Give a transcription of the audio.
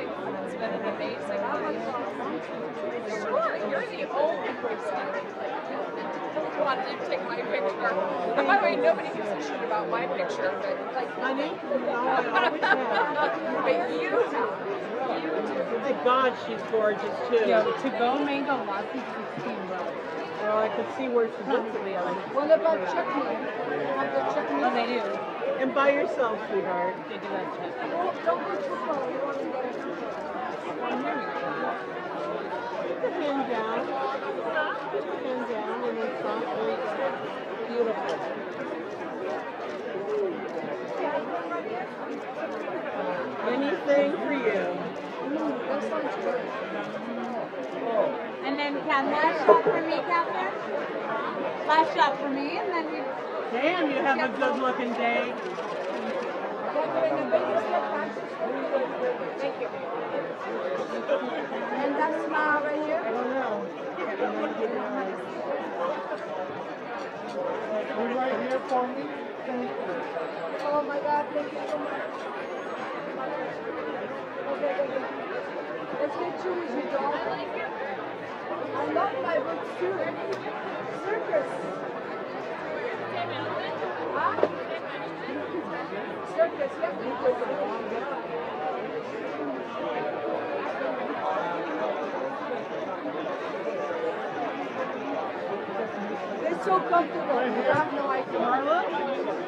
It's been a life. It's been an amazing life. Sure, you're the only person who wanted to take my picture. And by the way, nobody gives a shit about my picture, but like, Honey, no, I always have. but you have. You do. My God, she's gorgeous too. Yo, to go mango latte 16 bucks. Oh, I can see where she looks at the other. What about chutney? Have the chutney? Oh, they do. And by yourself, sweetheart. That. Put the hand down. Put the hand down and then softly. Beautiful. Anything for you. That. And then can shot for me, Catherine? Last shot for me, and then you. Damn, you have a good looking day. Catherine, a big step back. Thank you. And that smile right here. I don't know. You right here for me? Thank you. Oh my God, thank you so much. Okay, okay. Let's get you with your dog. I love my books too. They're so comfortable. You have no idea.